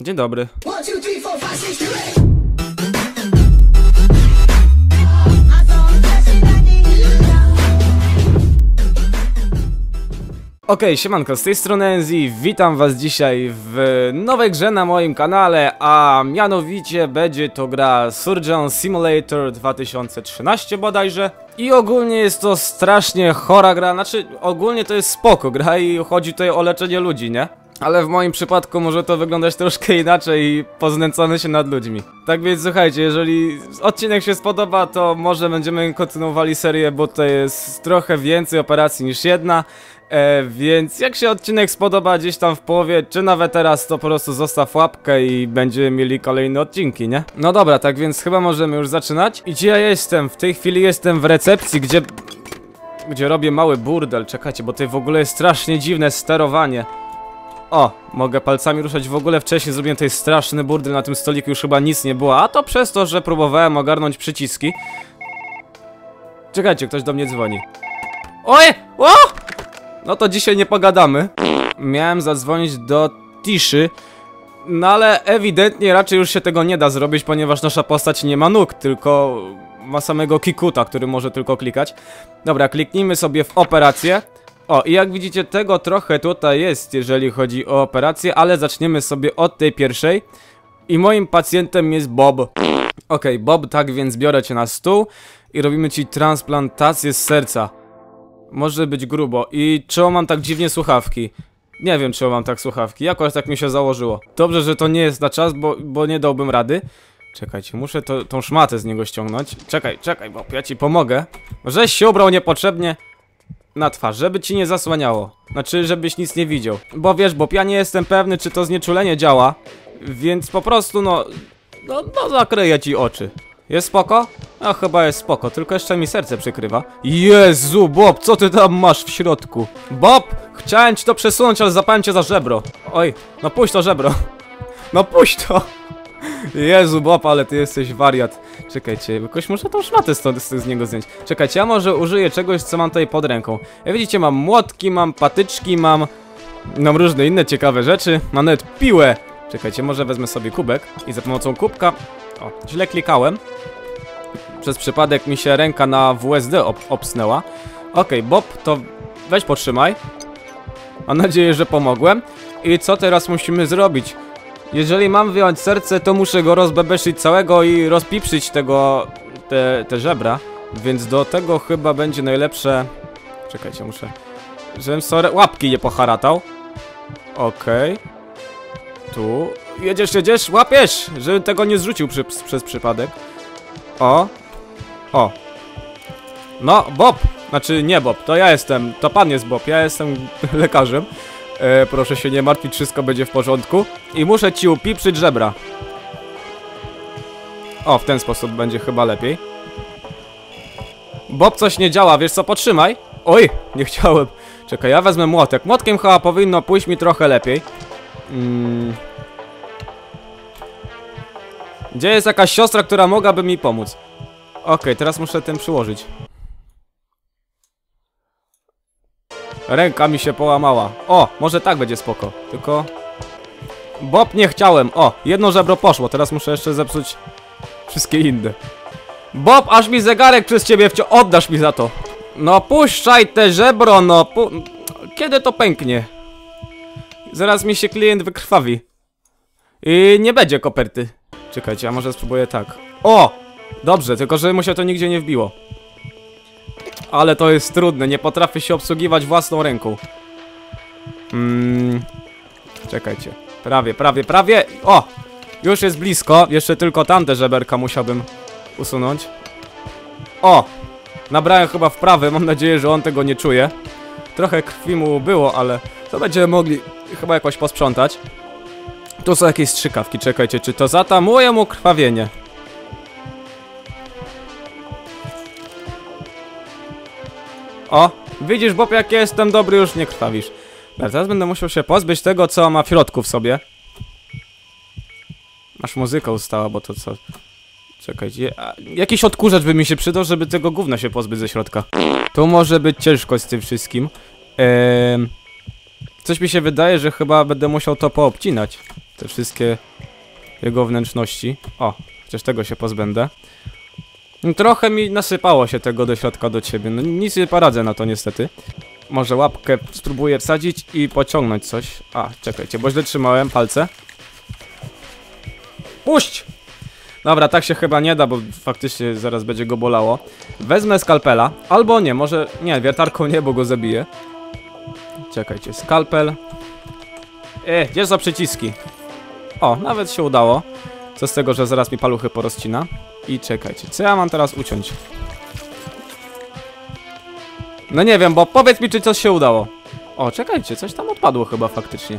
Dzień dobry. Okej, siemanko, z tej strony Enzi, witam was dzisiaj w nowej grze na moim kanale, a mianowicie będzie to gra Surgeon Simulator 2013 bodajże. I ogólnie jest to strasznie chora gra, znaczy ogólnie to jest spoko gra i chodzi tutaj o leczenie ludzi, nie? Ale w moim przypadku może to wyglądać troszkę inaczej i poznęcamy się nad ludźmi. Tak więc słuchajcie, jeżeli odcinek się spodoba, to może będziemy kontynuowali serię, bo to jest trochę więcej operacji niż jedna. E, więc jak się odcinek spodoba gdzieś tam w połowie, czy nawet teraz, to po prostu zostaw łapkę i będziemy mieli kolejne odcinki, nie? No dobra, tak więc chyba możemy już zaczynać. I gdzie ja jestem? W tej chwili jestem w recepcji, gdzie... Gdzie robię mały burdel, czekajcie, bo tutaj w ogóle jest strasznie dziwne sterowanie. O, mogę palcami ruszać w ogóle wcześniej zrobiłem tutaj straszny burdel na tym stoliku, już chyba nic nie było, a to przez to, że próbowałem ogarnąć przyciski. Czekajcie, ktoś do mnie dzwoni. Oj! O! No to dzisiaj nie pogadamy. Miałem zadzwonić do Tiszy, no ale ewidentnie raczej już się tego nie da zrobić, ponieważ nasza postać nie ma nóg, tylko ma samego Kikuta, który może tylko klikać. Dobra, kliknijmy sobie w operację. O, i jak widzicie, tego trochę tutaj jest, jeżeli chodzi o operację, ale zaczniemy sobie od tej pierwszej. I moim pacjentem jest Bob. Okej, Bob, tak więc biorę cię na stół i robimy ci transplantację z serca. Może być grubo. I czemu mam tak dziwnie słuchawki? Nie wiem, czemu mam tak słuchawki. Jakoś tak mi się założyło. Dobrze, że to nie jest na czas, bo, bo nie dałbym rady. Czekajcie, muszę to, tą szmatę z niego ściągnąć. Czekaj, czekaj, Bob, ja ci pomogę. Żeś się ubrał niepotrzebnie na twarz, żeby ci nie zasłaniało. Znaczy, żebyś nic nie widział. Bo wiesz, Bob, ja nie jestem pewny, czy to znieczulenie działa. Więc po prostu, no... No, no zakryję ci oczy. Jest spoko? No chyba jest spoko, tylko jeszcze mi serce przykrywa. Jezu, Bob, co ty tam masz w środku? Bob, chciałem ci to przesunąć, ale zapałem cię za żebro. Oj, no puść to żebro. No puść to. Jezu, Bob, ale ty jesteś wariat. Czekajcie, jakoś muszę tą szmatę stąd, z, z niego zdjąć. Czekajcie, ja może użyję czegoś, co mam tutaj pod ręką. Jak widzicie, mam młotki, mam patyczki, mam... Mam różne inne ciekawe rzeczy. Mam nawet piłę. Czekajcie, może wezmę sobie kubek i za pomocą kubka... O, źle klikałem. Przez przypadek mi się ręka na WSD ob obsnęła. Okej, Bob, to weź potrzymaj. Mam nadzieję, że pomogłem. I co teraz musimy zrobić? Jeżeli mam wyjąć serce, to muszę go rozbebeszyć całego i rozpiprzyć tego... te, te żebra. Więc do tego chyba będzie najlepsze... Czekajcie, muszę... Żebym sorę łapki nie poharatał. Okej. Tu... Jedziesz, jedziesz, łapiesz! Żebym tego nie zrzucił przy, przez przypadek. O. O. No, Bob! Znaczy nie Bob, to ja jestem, to pan jest Bob, ja jestem lekarzem. E, proszę się nie martwić, wszystko będzie w porządku. I muszę ci upiprzyć żebra. O, w ten sposób będzie chyba lepiej. Bob, coś nie działa, wiesz co, potrzymaj. Oj, nie chciałem. Czekaj, ja wezmę młotek. Młotkiem chyba powinno pójść mi trochę lepiej. Mm. Gdzie jest jakaś siostra, która mogłaby mi pomóc? Okej, teraz muszę tym przyłożyć. Ręka mi się połamała. O, może tak będzie spoko. Tylko... Bob, nie chciałem. O, jedno żebro poszło. Teraz muszę jeszcze zepsuć wszystkie inne. Bob, aż mi zegarek przez ciebie wciął. Oddasz mi za to. No puszczaj te żebro, no. Pu Kiedy to pęknie? Zaraz mi się klient wykrwawi. I nie będzie koperty. Czekajcie, a może spróbuję tak. O! Dobrze, tylko że mu się to nigdzie nie wbiło. Ale to jest trudne, nie potrafię się obsługiwać własną ręką. Mm, czekajcie. Prawie, prawie, prawie. O! Już jest blisko. Jeszcze tylko tamte żeberka musiałbym usunąć. O! Nabrałem chyba w prawy, mam nadzieję, że on tego nie czuje. Trochę krwi mu było, ale to będziemy mogli chyba jakoś posprzątać. Tu są jakieś strzykawki, czekajcie, czy to zatamuje mu krwawienie? O, widzisz Bob, jak ja jestem dobry, już nie krwawisz. Dobra, teraz będę musiał się pozbyć tego, co ma w środku w sobie. Aż muzyka ustała, bo to co... Czekajcie, a, jakiś odkurzacz by mi się przydał, żeby tego gówna się pozbyć ze środka. Tu może być ciężko z tym wszystkim. Eee, coś mi się wydaje, że chyba będę musiał to poobcinać. te wszystkie jego wnętrzności. O, chociaż tego się pozbędę. Trochę mi nasypało się tego do środka do ciebie. No nic nie poradzę na to niestety. Może łapkę spróbuję wsadzić i pociągnąć coś. A, czekajcie, bo źle trzymałem palce. Puść! Dobra, tak się chyba nie da, bo faktycznie zaraz będzie go bolało. Wezmę skalpela, albo nie, może... Nie, wiertarką nie, bo go zabiję. Czekajcie, skalpel. E, gdzie są przyciski? O, nawet się udało. Co z tego, że zaraz mi paluchy porozcina. I czekajcie, co ja mam teraz uciąć? No nie wiem, bo powiedz mi, czy coś się udało. O, czekajcie, coś tam odpadło chyba faktycznie.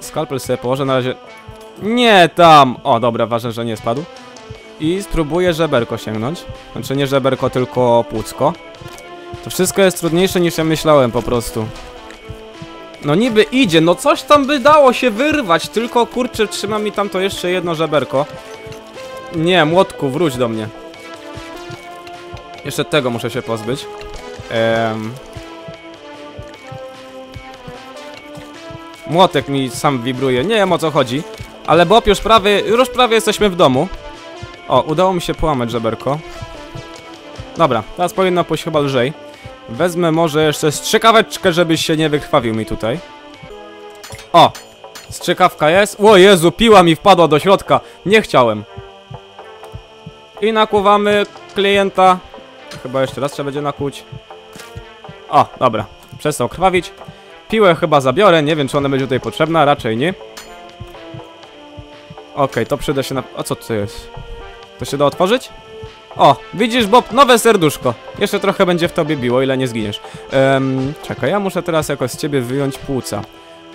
Skalpel sobie położę na razie... Nie tam! O, dobra, ważne, że nie spadł. I spróbuję żeberko sięgnąć. Znaczy nie żeberko, tylko płucko. To wszystko jest trudniejsze niż ja myślałem po prostu. No niby idzie, no coś tam by dało się wyrwać, tylko kurczę trzyma mi tam to jeszcze jedno żeberko. Nie, młotku, wróć do mnie. Jeszcze tego muszę się pozbyć. Młotek mi sam wibruje, nie wiem o co chodzi. Ale Bob już prawie, już prawie jesteśmy w domu. O, udało mi się połamać żeberko. Dobra, teraz powinno pójść chyba lżej. Wezmę może jeszcze strzykaweczkę, żebyś się nie wykrwawił mi tutaj. O! Strzykawka jest. O Jezu, piła mi wpadła do środka. Nie chciałem. I nakłuwamy klienta. Chyba jeszcze raz trzeba będzie nakłuć. O, dobra. Przestał krwawić. Piłę chyba zabiorę. Nie wiem, czy ona będzie tutaj potrzebna. Raczej nie. Okej, to przyda się na... A co to jest? To się da otworzyć? O, widzisz Bob, nowe serduszko. Jeszcze trochę będzie w tobie biło, ile nie zginiesz. Ehm, czekaj, ja muszę teraz jakoś z ciebie wyjąć płuca.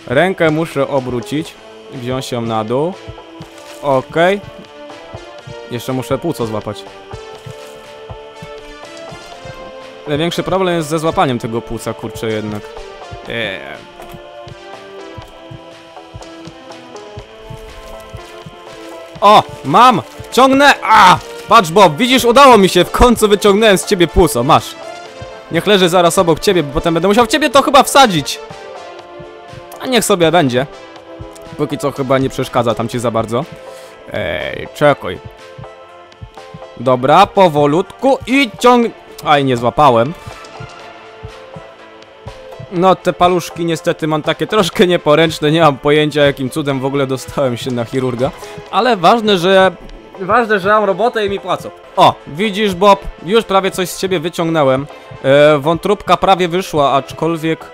Rękę muszę obrócić. Wziąć ją na dół. Okej. Jeszcze muszę płuco złapać. Największy problem jest ze złapaniem tego płuca, kurczę jednak. Eee. O, mam! Ciągnę! A! Patrz Bob, widzisz, udało mi się, w końcu wyciągnąłem z ciebie płuco, masz. Niech leży zaraz obok ciebie, bo potem będę musiał w ciebie to chyba wsadzić. A niech sobie będzie. Póki co chyba nie przeszkadza tam ci za bardzo. Ej, czekaj. Dobra, powolutku i ciąg... Aj, nie złapałem. No, te paluszki niestety mam takie troszkę nieporęczne, nie mam pojęcia jakim cudem w ogóle dostałem się na chirurga. Ale ważne, że... Ważne, że mam robotę i mi płacą. O, widzisz Bob, już prawie coś z ciebie wyciągnąłem. E, wątróbka prawie wyszła, aczkolwiek...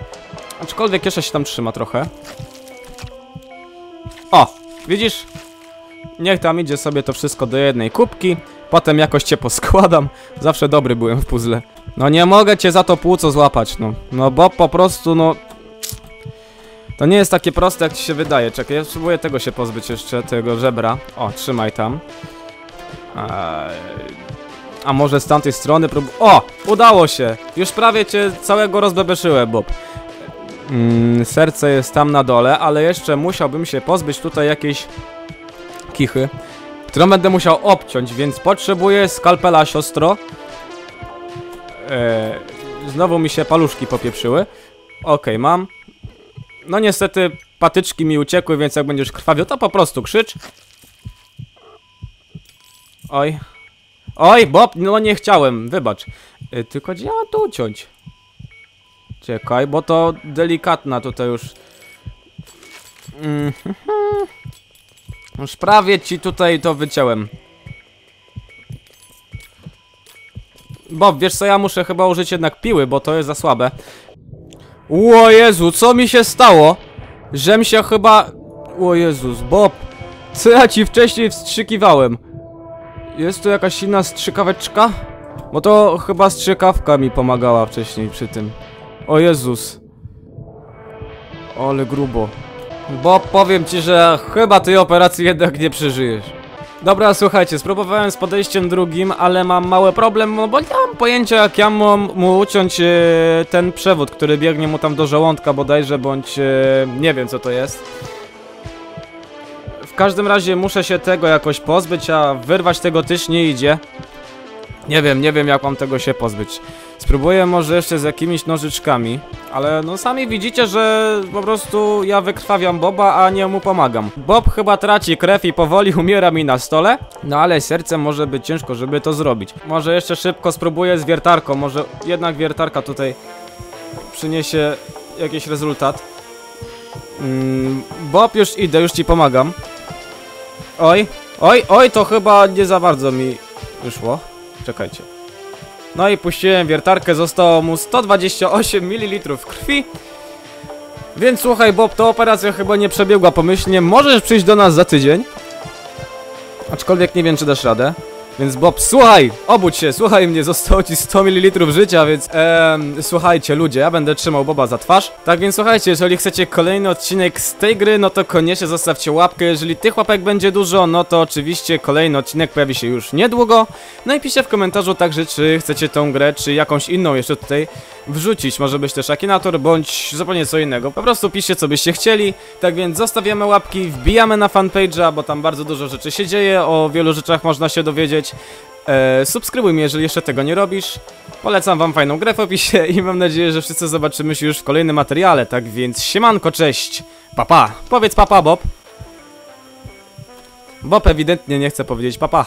Aczkolwiek jeszcze się tam trzyma trochę. O, widzisz? Niech tam idzie sobie to wszystko do jednej kubki. Potem jakoś cię poskładam. Zawsze dobry byłem w puzzle. No nie mogę cię za to płuco złapać, no. No bo po prostu, no... To nie jest takie proste, jak ci się wydaje. Czekaj, ja spróbuję tego się pozbyć jeszcze, tego żebra. O, trzymaj tam. Eee, A może z tamtej strony prób... O! Udało się! Już prawie cię całego rozbebeszyłem, Bob. Mm, serce jest tam na dole, ale jeszcze musiałbym się pozbyć tutaj jakiejś kichy, którą będę musiał obciąć, więc potrzebuję skalpela, siostro. Eee, znowu mi się paluszki popieprzyły. Okej, mam. No niestety patyczki mi uciekły, więc jak będziesz krwawił, to po prostu krzycz. Oj. Oj, Bob, no nie chciałem, wybacz. E, tylko gdzie ja mam to uciąć? Czekaj, bo to delikatna tutaj już. Mhm. Już prawie ci tutaj to wyciąłem. Bob, wiesz co, ja muszę chyba użyć jednak piły, bo to jest za słabe. O Jezu, co mi się stało? Żem się chyba... O Jezus, Bob, co ja ci wcześniej wstrzykiwałem? Jest tu jakaś inna strzykaweczka? Bo to chyba strzykawka mi pomagała wcześniej przy tym. O Jezus. Ale grubo. Bo powiem ci, że chyba tej operacji jednak nie przeżyjesz. Dobra, słuchajcie, spróbowałem z podejściem drugim, ale mam mały problem, bo nie mam pojęcia jak ja mam mu uciąć e, ten przewód, który biegnie mu tam do żołądka bodajże, bądź e, nie wiem co to jest. W każdym razie muszę się tego jakoś pozbyć, a wyrwać tego tyś nie idzie. Nie wiem, nie wiem jak mam tego się pozbyć. Spróbuję może jeszcze z jakimiś nożyczkami. Ale no sami widzicie, że po prostu ja wykrwawiam Boba, a nie mu pomagam. Bob chyba traci krew i powoli umiera mi na stole. No ale sercem może być ciężko, żeby to zrobić. Może jeszcze szybko spróbuję z wiertarką, może jednak wiertarka tutaj przyniesie jakiś rezultat. Mm, Bob, już idę, już ci pomagam. Oj, oj, oj, to chyba nie za bardzo mi wyszło. Czekajcie. No i puściłem wiertarkę, zostało mu 128 ml krwi. Więc słuchaj Bob, ta operacja chyba nie przebiegła pomyślnie. Możesz przyjść do nas za tydzień. Aczkolwiek nie wiem, czy dasz radę. Więc Bob, słuchaj, obudź się, słuchaj mnie, zostało ci 100 ml życia, więc em, słuchajcie ludzie, ja będę trzymał Boba za twarz. Tak więc słuchajcie, jeżeli chcecie kolejny odcinek z tej gry, no to koniecznie zostawcie łapkę, jeżeli tych łapek będzie dużo, no to oczywiście kolejny odcinek pojawi się już niedługo. No i piszcie w komentarzu także, czy chcecie tą grę, czy jakąś inną jeszcze tutaj wrzucić, może być też Akinator, bądź zupełnie co innego. Po prostu piszcie co byście chcieli, tak więc zostawiamy łapki, wbijamy na fanpage'a, bo tam bardzo dużo rzeczy się dzieje, o wielu rzeczach można się dowiedzieć. E, subskrybuj mnie, jeżeli jeszcze tego nie robisz. Polecam wam fajną grę w opisie i mam nadzieję, że wszyscy zobaczymy się już w kolejnym materiale, tak więc siemanko, cześć, papa. Powiedz papa, Bob. Bob ewidentnie nie chce powiedzieć papa.